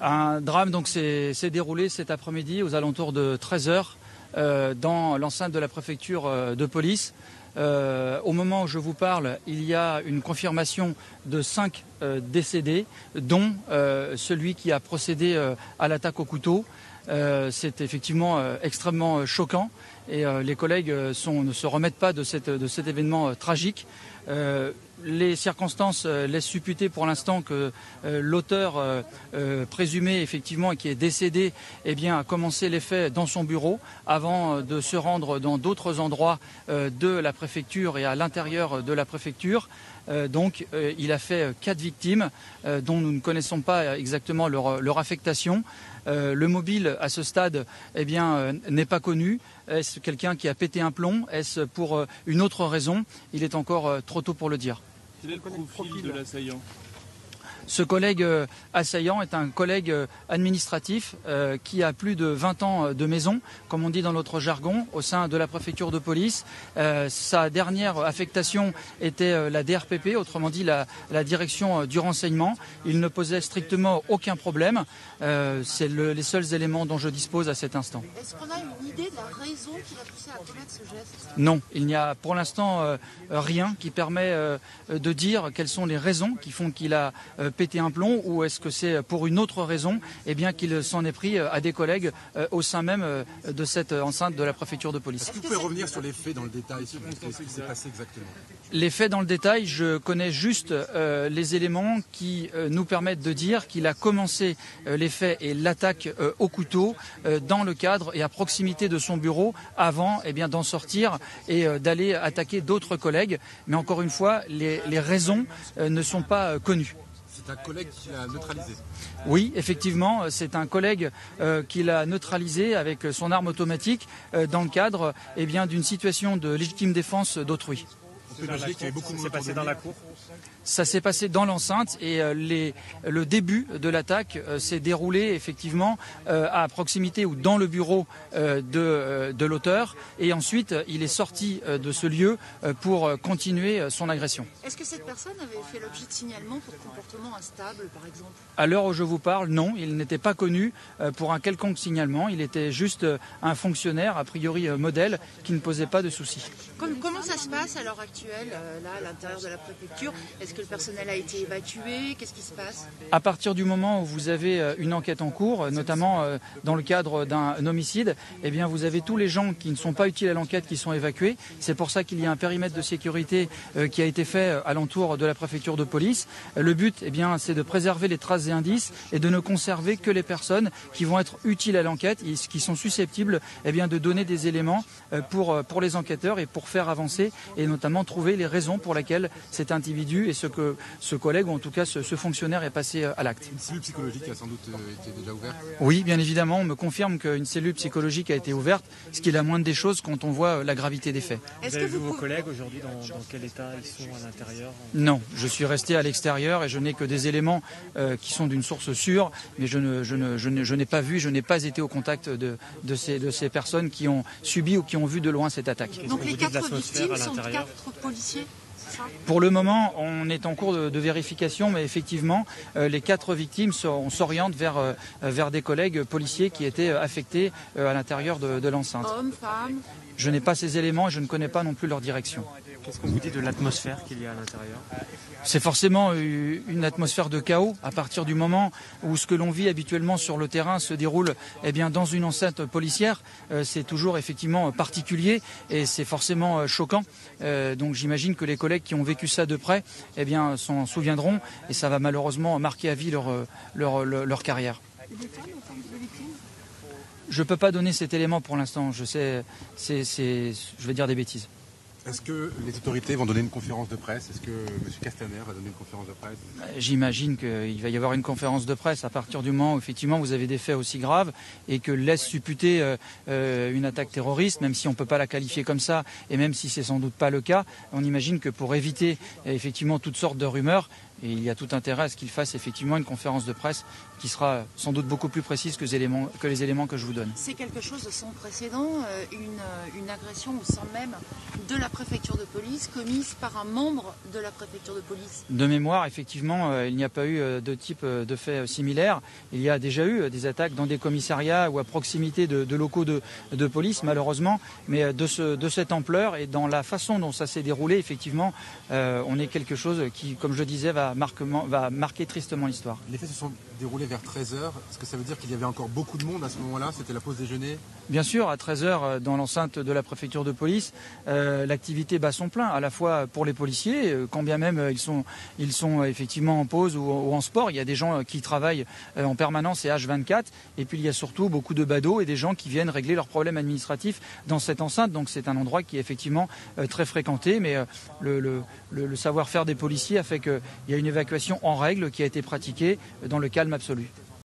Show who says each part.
Speaker 1: Un drame donc s'est déroulé cet après-midi aux alentours de 13h dans l'enceinte de la préfecture de police. au moment où je vous parle, il y a une confirmation de cinq décédés, dont celui qui a procédé à l'attaque au couteau. C'est effectivement extrêmement choquant et les collègues ne se remettent pas de, cet événement tragique les circonstances euh, laissent supputer pour l'instant que euh, l'auteur euh, présumé effectivement qui est décédé eh a commencé les faits dans son bureau avant de se rendre dans d'autres endroits de la préfecture et à l'intérieur de la préfecture. donc il a fait quatre victimes dont nous ne connaissons pas exactement leur, affectation. le mobile à ce stade eh n'est pas connu. Est-ce quelqu'un qui a pété un plomb? Est-ce pour une autre raison? Il est encore trop tôt pour le dire.
Speaker 2: Quel est le profil de l'assaillant?
Speaker 1: Ce collègue euh, assaillant est un collègue euh, administratif euh, qui a plus de 20 ans de maison, comme on dit dans notre jargon, au sein de la préfecture de police. sa dernière affectation était la DRPP, autrement dit la, direction du renseignement. Il ne posait strictement aucun problème. C'est les seuls éléments dont je dispose à cet instant.
Speaker 3: Est-ce qu'on a une idée de la raison qui l'a poussé à commettre ce geste?
Speaker 1: Non, il n'y a pour l'instant rien qui permet de dire quelles sont les raisons qui font qu'il a péter un plomb ou est-ce que c'est pour une autre raison eh bien qu'il s'en est pris euh, à des collègues euh, au sein même euh, de cette enceinte de la préfecture de police.
Speaker 4: Est-ce que vous pouvez revenir sur les faits dans le détail, ce qui s'est passé exactement?
Speaker 1: Les faits dans le détail, je connais juste les éléments qui nous permettent de dire qu'il a commencé les faits et l'attaque au couteau dans le cadre et à proximité de son bureau avant eh bien d'en sortir et d'aller attaquer d'autres collègues. Mais encore une fois, les, les raisons ne sont pas connues.
Speaker 4: C'est un collègue qui l'a neutralisé.
Speaker 1: Oui, effectivement, c'est un collègue euh, qui l'a neutralisé avec son arme automatique euh, dans le cadre eh d'une situation de légitime défense d'autrui.
Speaker 4: On peut imaginer qu'il y avait beaucoup de
Speaker 2: passé dans la cour.
Speaker 1: Ça s'est passé dans l'enceinte et euh, les, le début de l'attaque euh, s'est déroulé effectivement euh, à proximité ou dans le bureau de, de l'auteur. Et ensuite il est sorti de ce lieu pour continuer son agression.
Speaker 3: Est-ce que cette personne avait fait l'objet de signalement pour comportement instable par exemple?
Speaker 1: À l'heure où je vous parle, non, il n'était pas connu pour un quelconque signalement, il était juste un fonctionnaire a priori modèle qui ne posait pas de soucis.
Speaker 3: Comment ça se passe à l'heure actuelle? Là à l'intérieur de la préfecture que le personnel a été évacué? Qu'est-ce qui se passe?
Speaker 1: À partir du moment où vous avez euh, une enquête en cours, notamment euh, dans le cadre d'un homicide, eh bien vous avez tous les gens qui ne sont pas utiles à l'enquête qui sont évacués. C'est pour ça qu'il y a un périmètre de sécurité euh, qui a été fait alentour de la préfecture de police. Le but, eh bien, c'est de préserver les traces et indices et de ne conserver que les personnes qui vont être utiles à l'enquête qui sont susceptibles eh bien, de donner des éléments pour, pour les enquêteurs et pour faire avancer et notamment trouver les raisons pour lesquelles cet individu et ce que ce collègue, ou en tout cas ce, fonctionnaire, est passé euh, à l'acte.
Speaker 4: Une cellule psychologique a sans doute euh, été déjà ouverte
Speaker 1: Oui, bien évidemment, on me confirme qu'une cellule psychologique a été ouverte, ce qui est la moindre des choses quand on voit euh, la gravité des faits.
Speaker 2: Vous avez vu vos collègues aujourd'hui dans, quel état ils sont à l'intérieur?
Speaker 1: Non, je suis resté à l'extérieur et je n'ai que des éléments qui sont d'une source sûre, mais je, ne, je, n'ai pas vu, je n'ai pas été au contact de, de, ces, de ces personnes qui ont subi ou qui ont vu de loin cette attaque.
Speaker 3: Donc les quatre victimes sont quatre policiers?
Speaker 1: Pour le moment, on est en cours de, vérification, mais effectivement, euh, les quatre victimes s'orientent vers, euh, vers des collègues policiers qui étaient euh, affectés à l'intérieur de, l'enceinte.
Speaker 3: Hommes, femmes
Speaker 1: Je n'ai pas ces éléments et je ne connais pas non plus leur direction.
Speaker 2: Qu'est-ce qu'on vous dit de l'atmosphère qu'il y a à l'intérieur?
Speaker 1: C'est forcément une atmosphère de chaos à partir du moment où ce que l'on vit habituellement sur le terrain se déroule eh bien, dans une enceinte policière. C'est toujours effectivement particulier et c'est forcément choquant. Donc j'imagine que les collègues qui ont vécu ça de près eh bien, s'en souviendront et ça va malheureusement marquer à vie leur, leur, leur, carrière. Je ne peux pas donner cet élément pour l'instant. Je sais, c'est, je vais dire des bêtises.
Speaker 4: Est-ce que les autorités vont donner une conférence de presse? Est-ce que M. Castaner va donner une conférence de presse?
Speaker 1: J'imagine qu'il va y avoir une conférence de presse à partir du moment où effectivement vous avez des faits aussi graves et que laisse supputer euh, euh, une attaque terroriste, même si on ne peut pas la qualifier comme ça et même si c'est sans doute pas le cas, on imagine que pour éviter effectivement toutes sortes de rumeurs, Et il y a tout intérêt à ce qu'il fasse effectivement une conférence de presse qui sera sans doute beaucoup plus précise que les éléments que, les éléments que je vous donne.
Speaker 3: C'est quelque chose de sans précédent, euh, une, euh, une, agression au sein même de la préfecture de police commise par un membre de la préfecture de police.
Speaker 1: De mémoire, effectivement, euh, il n'y a pas eu de type de fait similaire. Il y a déjà eu des attaques dans des commissariats ou à proximité de, de locaux de, de, police, malheureusement, mais de, ce, de, cette ampleur et dans la façon dont ça s'est déroulé, effectivement, euh, on est quelque chose qui, comme je disais, va, va marquer tristement l'histoire.
Speaker 4: Les faits se sont déroulés vers 13h. Est-ce que ça veut dire qu'il y avait encore beaucoup de monde à ce moment-là? C'était la pause déjeuner?
Speaker 1: Bien sûr, à 13h euh, dans l'enceinte de la préfecture de police, euh, l'activité bat son plein, à la fois pour les policiers, euh, quand bien même ils sont, ils sont effectivement en pause ou, ou, en sport. Il y a des gens qui travaillent en permanence et H24. Et puis il y a surtout beaucoup de badauds et des gens qui viennent régler leurs problèmes administratifs dans cette enceinte. Donc c'est un endroit qui est effectivement très fréquenté. Mais le, le, le savoir-faire des policiers a fait qu'il y a une évacuation en règle qui a été pratiquée dans le calme absolu.